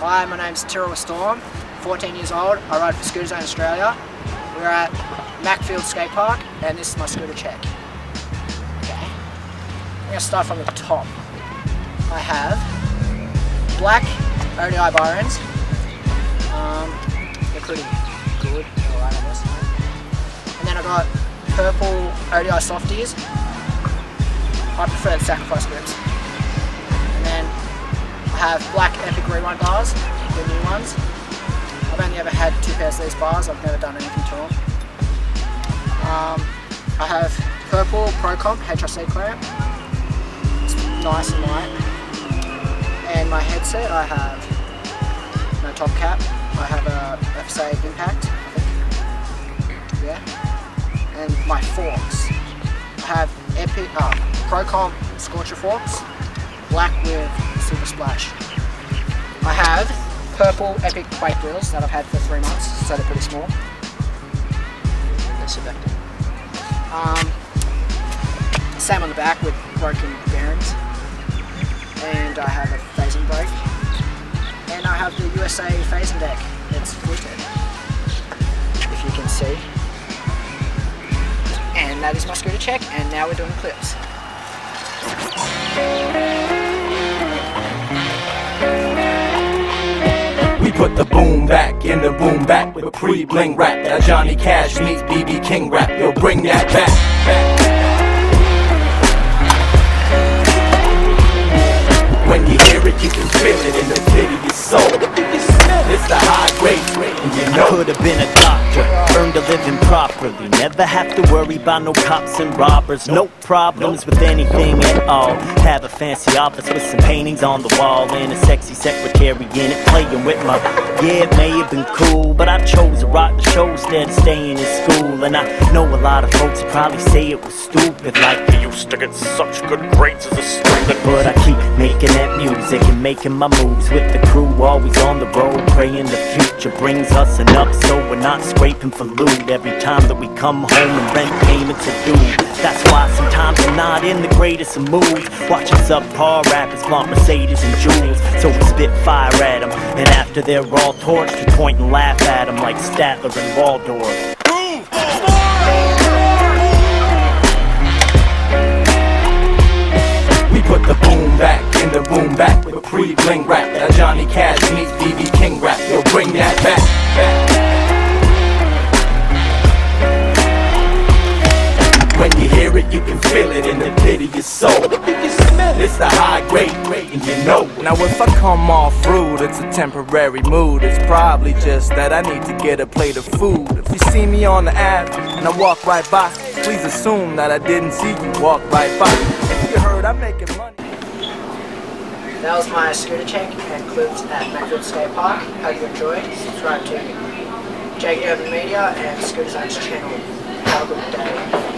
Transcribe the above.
Hi, my name's Tirawa Storm, 14 years old. I ride for Scooter Zone Australia. We're at Macfield Skate Park and this is my scooter check. Okay. I'm to start from the top. I have black ODI Byrons. Um, they're pretty good. Alright, I guess. And then I got purple ODI Softies. I prefer the sacrifice grips. Have black Epic Rewind bars, the new ones. I've only ever had two pairs of these bars, I've never done anything to them. Um, I have purple Procomp HRC clamp. It's nice and light. And my headset, I have no top cap. I have a FSA Impact, I think. Yeah. And my forks. I have Epic, uh, Procomp Scorcher forks, black with silver splash. I have purple Epic Quake grills that I've had for three months, so they're pretty small. Let's sit back down. Um, same on the back with broken bearings. And I have a phasing brake. And I have the USA phasing deck. It's flipped, if you can see. And that is my scooter check, and now we're doing clips. Put the boom back in the boom back with a pre-bling rap. That Johnny Cash meets BB King rap. Yo, bring that back. back. When you hear it, you can feel it in the pit of your soul. It's the high grade, and you know. I could have been a living properly. Never have to worry about no cops and robbers. No problems with anything at all. Have a fancy office with some paintings on the wall and a sexy secretary in it, playing with my. Yeah, it may have been cool, but I chose to rock the show instead of staying in school. And I know a lot of folks probably say it was stupid, like He used to get such good grades as a student. but I keep making that music and making my moves with the crew, always on the road. Praying the future brings us enough so we're not scraping for loot every time that we come home and rent payments are due. That's why sometimes I'm not in the greatest of moods. Watching subpar rappers flaunt Mercedes and jewels. So we spit fire at them, and after they're all torched, we point and laugh at them like Statler and Waldorf. We put the boom back in the boom back with a pre-bling rap. That Johnny Cash meets BB King rap. Yo, bring that back. back. Feel it in the pit of your soul. If you smell it's the high grade, and you know. Now if I come off rude, it's a temporary mood. It's probably just that I need to get a plate of food. If you see me on the app and I walk right by, please assume that I didn't see you walk right by. If you heard I'm making money. That was my scooter check and clips at Macfield Skate Park. Hope you enjoyed. Subscribe to Jake Durbin Media and Scooter Zone's channel. Have a good day.